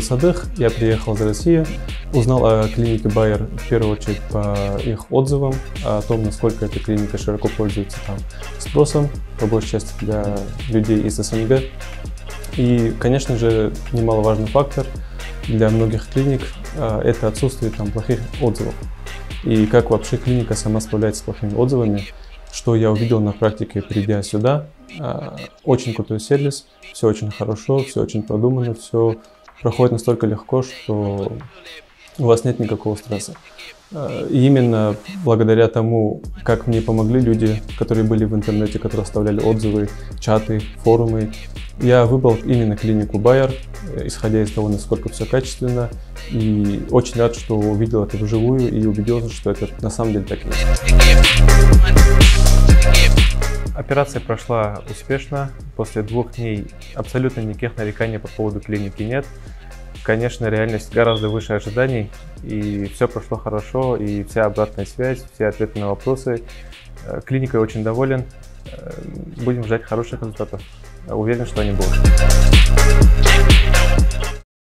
Садых, я приехал из России, узнал о клинике Байер в первую очередь по их отзывам, о том, насколько эта клиника широко пользуется там спросом, по большей части для людей из СНГ. И, конечно же, немаловажный фактор для многих клиник а, – это отсутствие там плохих отзывов. И как вообще клиника сама справляется с плохими отзывами, что я увидел на практике, придя сюда. А, очень крутой сервис, все очень хорошо, все очень продумано, все проходит настолько легко, что у вас нет никакого стресса. А, и именно благодаря тому, как мне помогли люди, которые были в интернете, которые оставляли отзывы, чаты, форумы, я выбрал именно клинику Байер, исходя из того, насколько все качественно. И очень рад, что увидел это вживую и убедился, что это на самом деле так и есть. Операция прошла успешно. После двух дней абсолютно никаких нареканий по поводу клиники нет. Конечно, реальность гораздо выше ожиданий, и все прошло хорошо, и вся обратная связь, все ответы на вопросы. Э, клиникой очень доволен. Э, будем ждать хороших результатов. Уверен, что они будут.